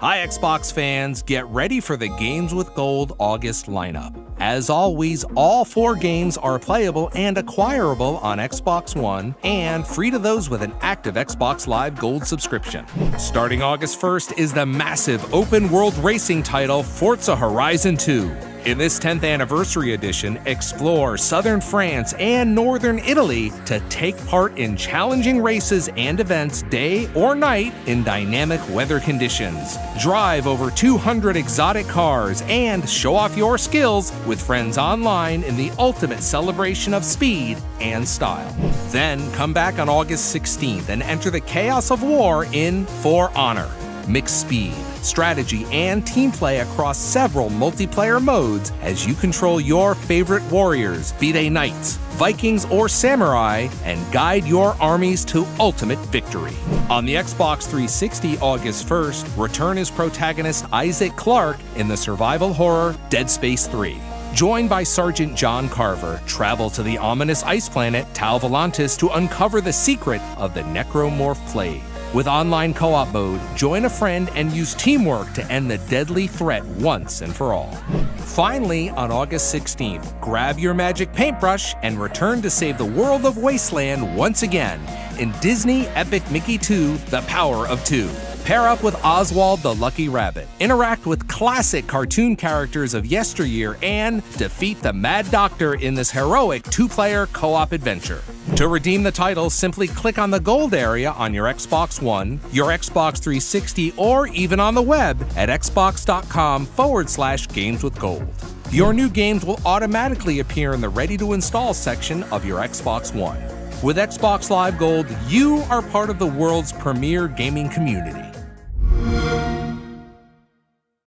Hi, Xbox fans, get ready for the Games with Gold August lineup. As always, all four games are playable and acquirable on Xbox One and free to those with an active Xbox Live Gold subscription. Starting August 1st is the massive open world racing title Forza Horizon 2. In this 10th anniversary edition, explore southern France and northern Italy to take part in challenging races and events day or night in dynamic weather conditions. Drive over 200 exotic cars and show off your skills with friends online in the ultimate celebration of speed and style. Then come back on August 16th and enter the chaos of war in For Honor. Mixed speed, strategy, and team play across several multiplayer modes as you control your favorite warriors, be they knights, Vikings, or samurai, and guide your armies to ultimate victory. On the Xbox 360 August 1st, return as protagonist Isaac Clarke in the survival horror Dead Space 3. Joined by Sergeant John Carver, travel to the ominous ice planet Tau Volantis to uncover the secret of the Necromorph Plague. With online co op mode, join a friend and use teamwork to end the deadly threat once and for all. Finally, on August 16th, grab your magic paintbrush and return to save the world of Wasteland once again in Disney Epic Mickey 2 The Power of Two. Pair up with Oswald the Lucky Rabbit, interact with classic cartoon characters of yesteryear, and defeat the Mad Doctor in this heroic two player co op adventure. To redeem the title, simply click on the gold area on your Xbox One, your Xbox 360, or even on the web at xbox.com forward slash games with gold. Your new games will automatically appear in the ready to install section of your Xbox One. With Xbox Live Gold, you are part of the world's premier gaming community.